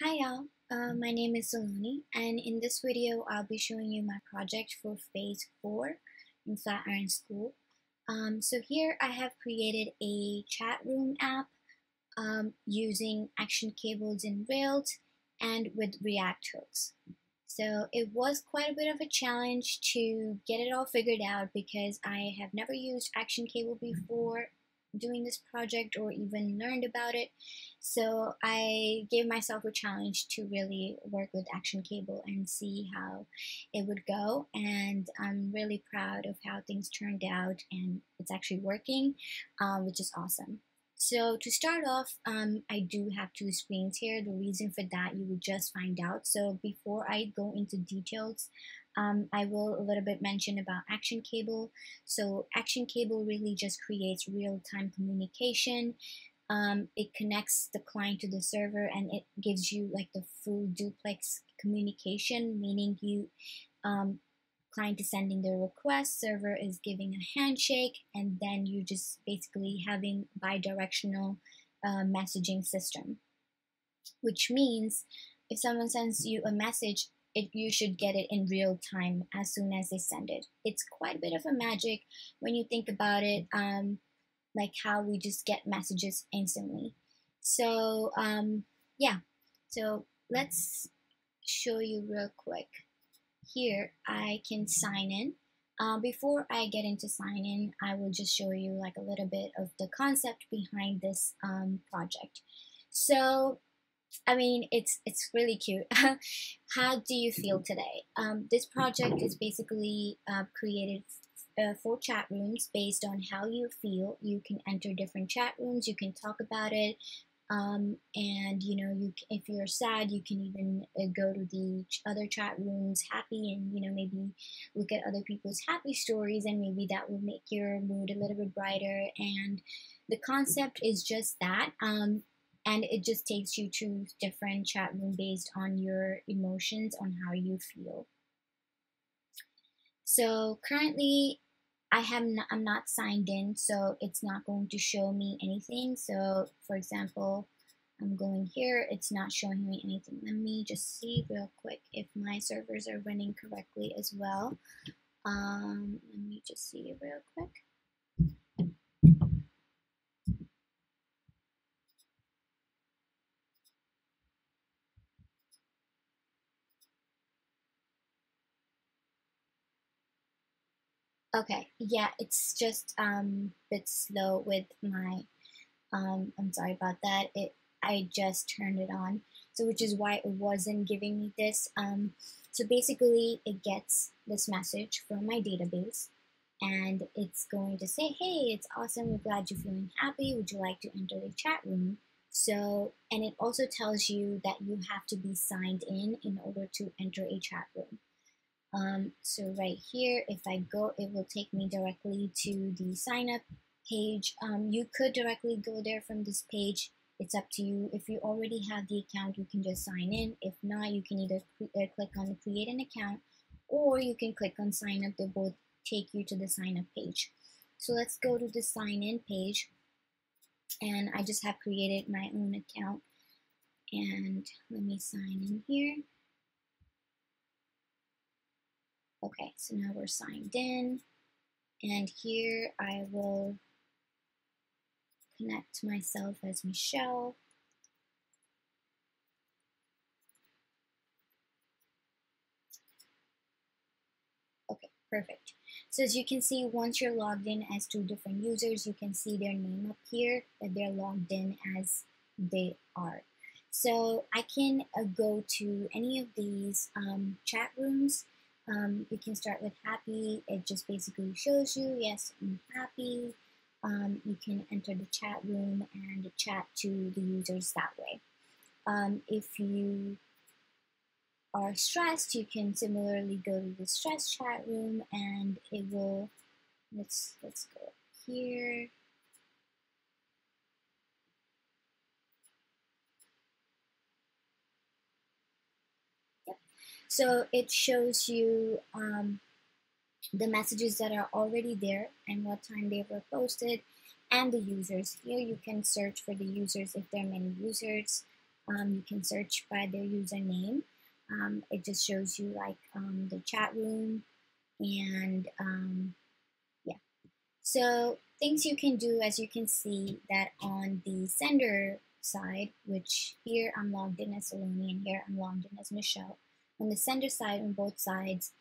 Hi y'all, uh, my name is Saloni and in this video I'll be showing you my project for phase 4 in Flatiron School. Um, so here I have created a chat room app um, using action cables in Rails and with React hooks. So it was quite a bit of a challenge to get it all figured out because I have never used action cable before doing this project or even learned about it. So I gave myself a challenge to really work with Action Cable and see how it would go. And I'm really proud of how things turned out and it's actually working, uh, which is awesome. So to start off, um, I do have two screens here. The reason for that you will just find out. So before I go into details, um, I will a little bit mention about Action Cable. So Action Cable really just creates real-time communication. Um, it connects the client to the server and it gives you like the full duplex communication, meaning you um, client is sending the request, server is giving a handshake, and then you just basically having bidirectional uh, messaging system. Which means if someone sends you a message, it, you should get it in real time as soon as they send it. It's quite a bit of a magic when you think about it, um, like how we just get messages instantly. So um, yeah, so let's show you real quick. Here I can sign in. Uh, before I get into sign in, I will just show you like a little bit of the concept behind this um, project. So I mean, it's it's really cute. How do you feel today? Um, this project is basically uh, created uh, for chat rooms based on how you feel. You can enter different chat rooms. You can talk about it, um, and you know, you if you're sad, you can even uh, go to the other chat rooms happy, and you know maybe look at other people's happy stories, and maybe that will make your mood a little bit brighter. And the concept is just that. Um, and it just takes you to different chat room based on your emotions on how you feel. So currently I have not, I'm not signed in so it's not going to show me anything. So for example I'm going here. It's not showing me anything. Let me just see real quick if my servers are running correctly as well. Um, let me just see real quick Okay, yeah, it's just um a bit slow with my um I'm sorry about that. It I just turned it on. So which is why it wasn't giving me this. Um so basically it gets this message from my database and it's going to say, Hey, it's awesome, we're glad you're feeling happy. Would you like to enter the chat room? So and it also tells you that you have to be signed in in order to enter a chat room. Um, so right here, if I go, it will take me directly to the sign up page. Um, you could directly go there from this page. It's up to you. If you already have the account, you can just sign in. If not, you can either uh, click on create an account or you can click on sign up. They both take you to the sign up page. So let's go to the sign in page. And I just have created my own account. And let me sign in here. Okay, so now we're signed in. And here I will connect myself as Michelle. Okay, perfect. So as you can see, once you're logged in as two different users, you can see their name up here that they're logged in as they are. So I can uh, go to any of these um, chat rooms um, you can start with happy. It just basically shows you, yes, I'm happy. Um, you can enter the chat room and chat to the users that way. Um, if you are stressed, you can similarly go to the stress chat room and it will, let's, let's go here. So it shows you um, the messages that are already there and what time they were posted and the users. Here you can search for the users if there are many users. Um, you can search by their username. Um, it just shows you like um, the chat room and um, yeah. So things you can do as you can see that on the sender side, which here I'm logged in as Saloni and here I'm logged in as Michelle. On the sender side, on both sides,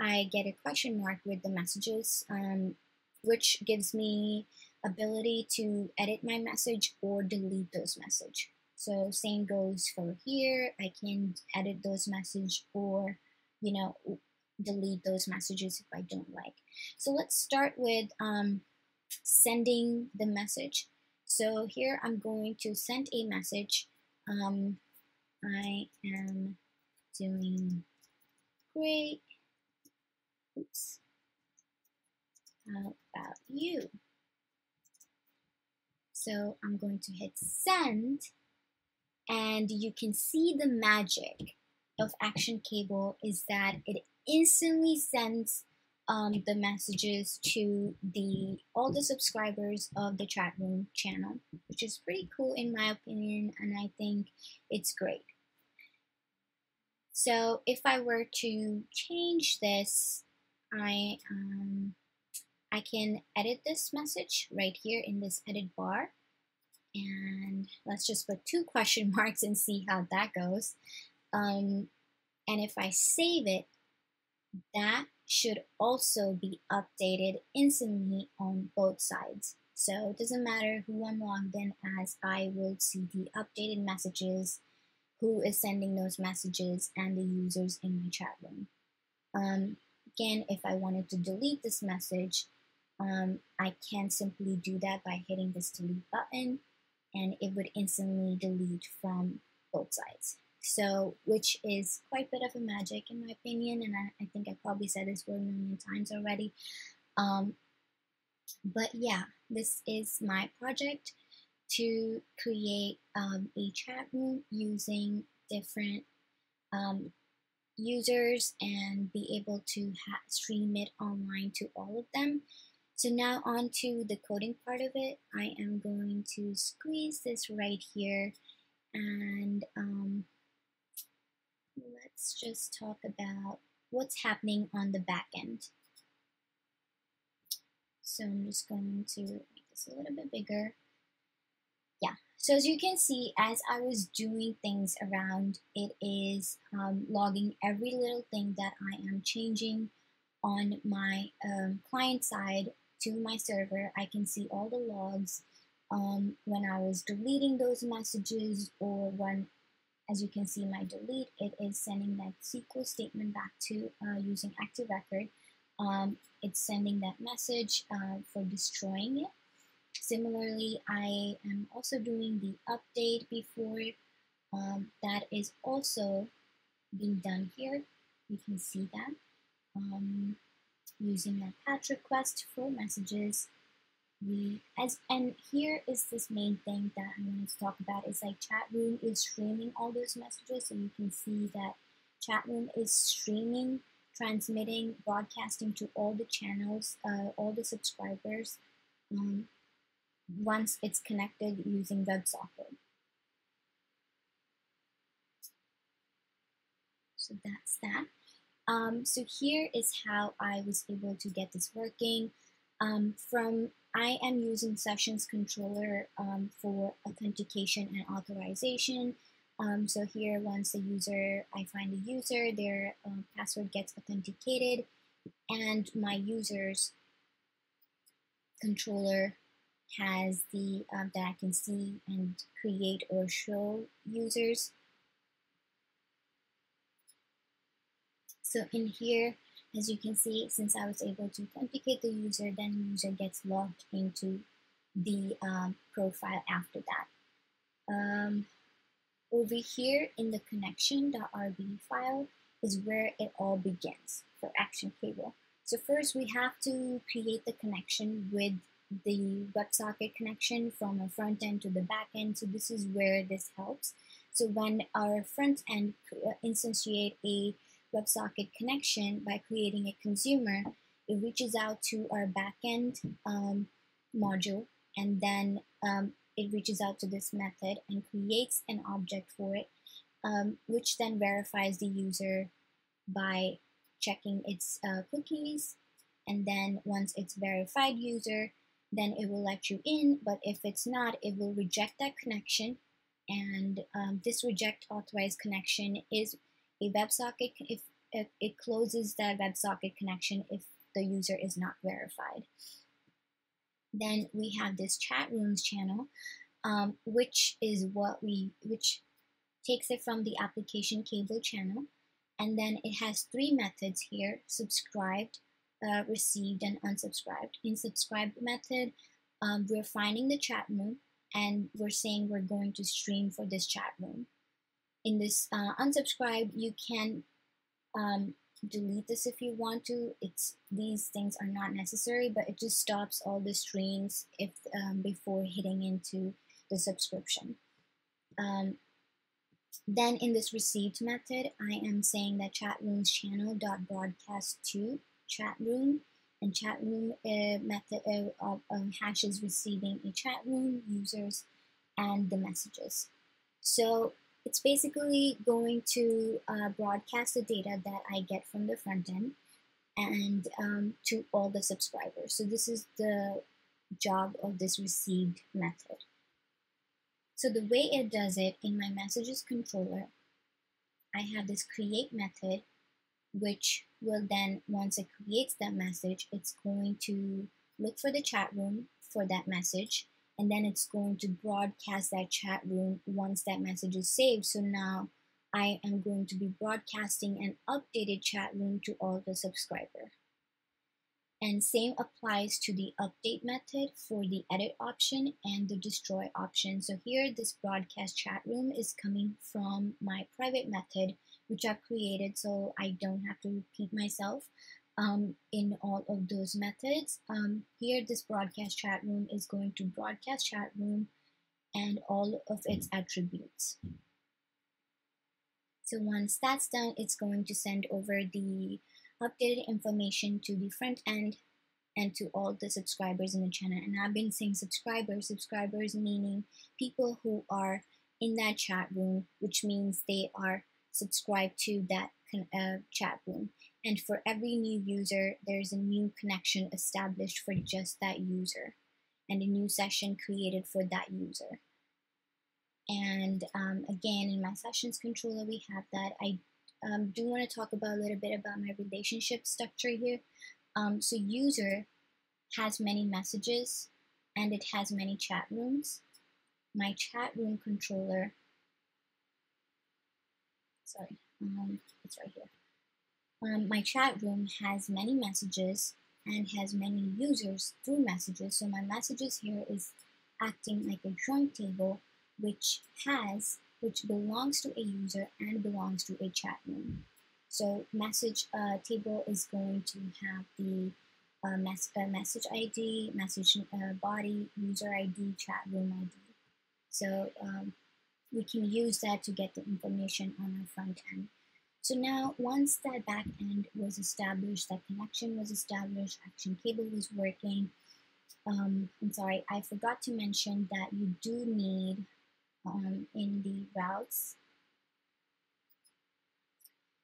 I get a question mark with the messages, um, which gives me ability to edit my message or delete those message. So same goes for here. I can edit those message or, you know, delete those messages if I don't like. So let's start with um, sending the message. So here I'm going to send a message. Um, I am doing great. Oops. How about you? So I'm going to hit send and you can see the magic of Action Cable is that it instantly sends um, the messages to the all the subscribers of the chat room channel, which is pretty cool in my opinion, and I think it's great. So if I were to change this, I um, I can edit this message right here in this edit bar. And let's just put two question marks and see how that goes. Um, and if I save it, that should also be updated instantly on both sides. So it doesn't matter who I'm logged in as, I will see the updated messages, who is sending those messages, and the users in my chat room. Um, again, if I wanted to delete this message, um, I can simply do that by hitting this delete button and it would instantly delete from both sides. So, which is quite a bit of a magic in my opinion, and I, I think I probably said this word a million times already. Um, but yeah, this is my project to create um, a chat room using different um, users and be able to stream it online to all of them. So now on to the coding part of it. I am going to squeeze this right here and um, let's just talk about what's happening on the back end. So I'm just going to make this a little bit bigger. Yeah, so as you can see, as I was doing things around, it is um, logging every little thing that I am changing on my um, client side to my server. I can see all the logs um, when I was deleting those messages or when as you can see my delete, it is sending that SQL statement back to uh, using Active Record. Um, it's sending that message uh, for destroying it. Similarly, I am also doing the update before um, that is also being done here. You can see that um, using that patch request for messages we as and here is this main thing that I wanted to talk about is like chat room is streaming all those messages so you can see that chat room is streaming transmitting broadcasting to all the channels uh, all the subscribers um, once it's connected using WebSocket so that's that. Um, so here is how I was able to get this working. Um, from I am using Sessions Controller um, for authentication and authorization. Um, so here, once the user, I find the user, their um, password gets authenticated, and my user's controller has the um, that I can see and create or show users. So in here, as you can see, since I was able to authenticate the user, then the user gets logged into the um, profile after that. Um, over here in the connection.rb file is where it all begins for Action Cable. So first we have to create the connection with the WebSocket connection from a front end to the back end. So this is where this helps. So when our front end instantiate a WebSocket connection by creating a consumer, it reaches out to our backend um, module and then um, it reaches out to this method and creates an object for it, um, which then verifies the user by checking its uh, cookies. And then once it's verified user, then it will let you in. But if it's not, it will reject that connection. And um, this reject authorized connection is a WebSocket if, if it closes that WebSocket connection if the user is not verified. Then we have this chat rooms channel, um, which is what we which takes it from the application cable channel, and then it has three methods here: subscribed, uh, received, and unsubscribed. In subscribed method, um, we're finding the chat room and we're saying we're going to stream for this chat room. In this uh, unsubscribe, you can um, delete this if you want to. It's these things are not necessary, but it just stops all the streams if um, before hitting into the subscription. Um, then in this received method, I am saying that chat rooms channel dot broadcast to chat room and chat room uh, method uh, of hashes receiving a chat room users and the messages. So it's basically going to uh, broadcast the data that I get from the front end and um, to all the subscribers. So this is the job of this received method. So the way it does it in my messages controller, I have this create method, which will then, once it creates that message, it's going to look for the chat room for that message and then it's going to broadcast that chat room once that message is saved. So now I am going to be broadcasting an updated chat room to all the subscriber. And same applies to the update method for the edit option and the destroy option. So here this broadcast chat room is coming from my private method, which I've created so I don't have to repeat myself um, in all of those methods. Um, here, this broadcast chat room is going to broadcast chat room and all of its attributes. So once that's done, it's going to send over the updated information to the front end and to all the subscribers in the channel. And I've been saying subscribers, subscribers meaning people who are in that chat room, which means they are subscribed to that uh, chat room. And for every new user, there's a new connection established for just that user and a new session created for that user. And um, again, in my sessions controller, we have that. I um, do want to talk about a little bit about my relationship structure here. Um, so user has many messages and it has many chat rooms. My chat room controller, sorry, um, it's right here. Um, my chat room has many messages and has many users through messages. So my messages here is acting like a joint table which has which belongs to a user and belongs to a chat room. So message uh, table is going to have the uh, mes uh, message ID, message uh, body, user ID, chat room ID. So um, we can use that to get the information on our front end. So now once that back end was established, that connection was established, action cable was working, um, I'm sorry, I forgot to mention that you do need um, in the routes,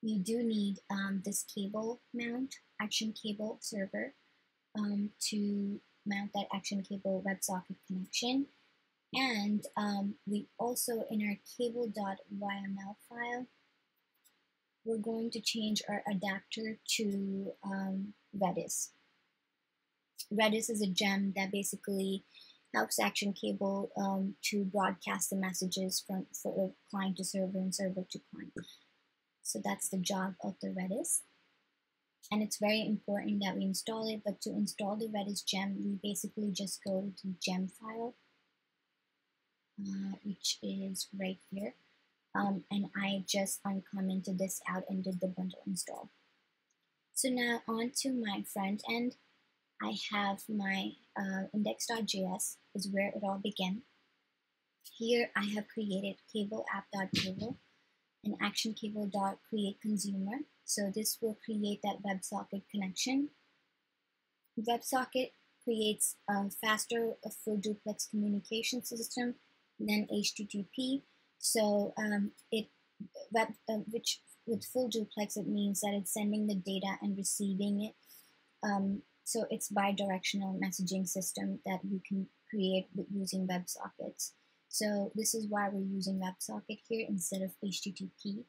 you do need um, this cable mount, action cable server, um, to mount that action cable WebSocket connection. And um, we also, in our cable.yml file, we're going to change our adapter to um, Redis. Redis is a gem that basically helps Action Cable um, to broadcast the messages from client to server and server to client. So that's the job of the Redis. And it's very important that we install it, but to install the Redis gem, we basically just go to the gem file, uh, which is right here um, and I just uncommented this out and did the bundle install. So now on to my front end, I have my uh, index.js is where it all began. Here I have created cable app.cable and action cable.create consumer. So this will create that WebSocket connection. WebSocket creates a faster a full duplex communication system than HTTP. So um, it web uh, which with full duplex it means that it's sending the data and receiving it. Um, so it's bi-directional messaging system that we can create using WebSockets. So this is why we're using WebSocket here instead of HTTP.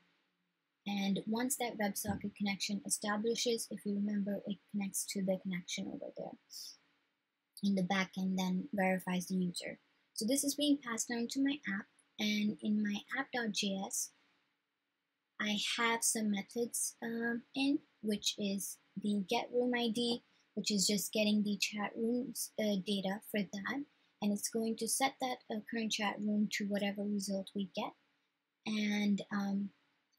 And once that WebSocket connection establishes, if you remember, it connects to the connection over there in the backend, then verifies the user. So this is being passed down to my app, and in my app.js, I have some methods um, in, which is the get room ID, which is just getting the chat room's uh, data for that, and it's going to set that uh, current chat room to whatever result we get, and um,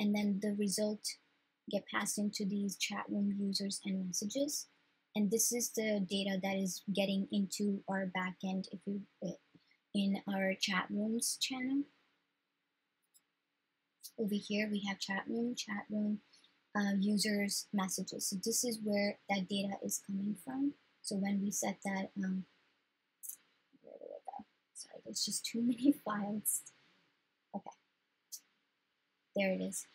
and then the result get passed into these chat room users and messages. And this is the data that is getting into our backend if you uh, in our chat rooms channel. Over here we have chat room chat room uh, users messages. So this is where that data is coming from. So when we set that um, where did it go? Sorry there's just too many files. Okay. There it is.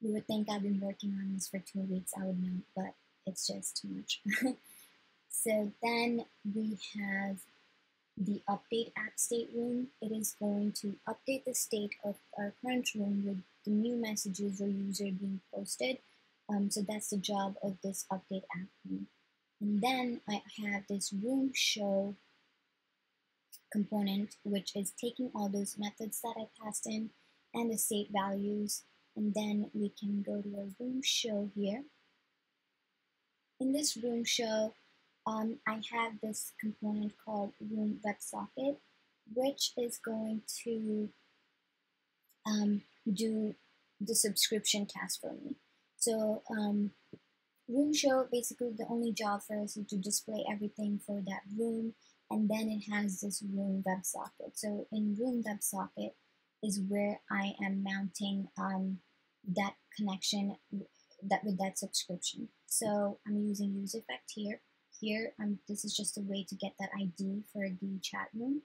You would think I've been working on this for two weeks, I would know, but it's just too much. so then we have the update app state room. It is going to update the state of our current room with the new messages or user being posted. Um, so that's the job of this update app room. And then I have this room show component, which is taking all those methods that I passed in and the state values and then we can go to a room show here. In this room show, um, I have this component called room WebSocket, which is going to um, do the subscription task for me. So um, room show, basically the only job for us is to display everything for that room, and then it has this room WebSocket. So in room WebSocket, is where I am mounting um, that connection that with that subscription. So I'm using use effect here. Here, um, this is just a way to get that ID for the chat room,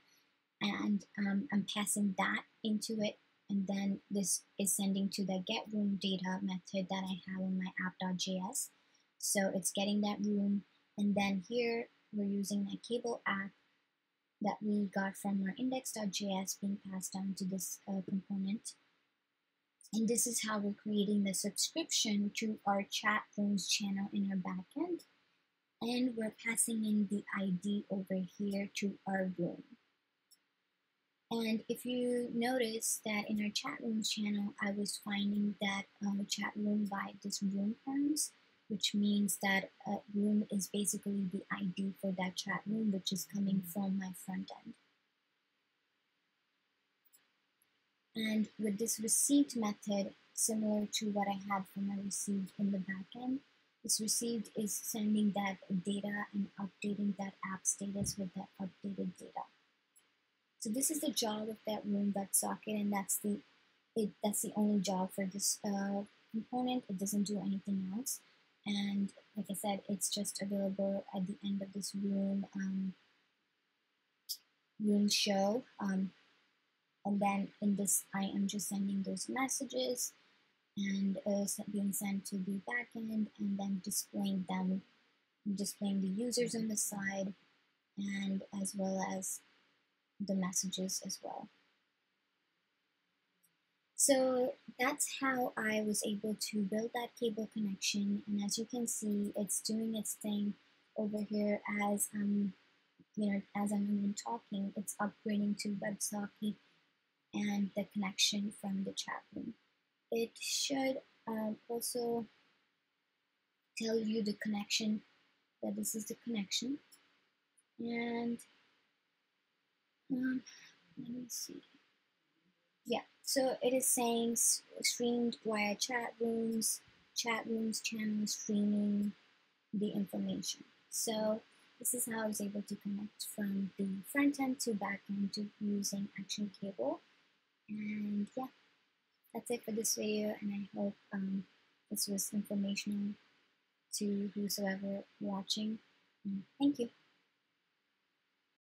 and um, I'm passing that into it, and then this is sending to the get room data method that I have in my app.js. So it's getting that room, and then here we're using my cable app that we got from our index.js being passed down to this uh, component. And this is how we're creating the subscription to our chat rooms channel in our backend. And we're passing in the ID over here to our room. And if you notice that in our chat room channel, I was finding that um, chat room by this room terms which means that a room is basically the ID for that chat room, which is coming from my front end. And with this received method, similar to what I had for my received in the backend, this received is sending that data and updating that app status with that updated data. So this is the job of that room WebSocket, and that's the it, that's the only job for this uh, component. It doesn't do anything else and like I said, it's just available at the end of this room um, room show. Um, and then in this, I am just sending those messages and uh, being sent to the backend and then displaying them, displaying the users on the side and as well as the messages as well. So that's how I was able to build that cable connection. And as you can see, it's doing its thing over here as I'm, you know, as I'm even talking, it's upgrading to WebSocket and the connection from the chat room. It should um, also tell you the connection, that this is the connection. And um, let me see. Yeah, so it is saying streamed via chat rooms, chat rooms, channels, streaming the information. So this is how I was able to connect from the front end to back end to using Action Cable. And yeah, that's it for this video, and I hope um, this was informational to whosoever watching. thank you.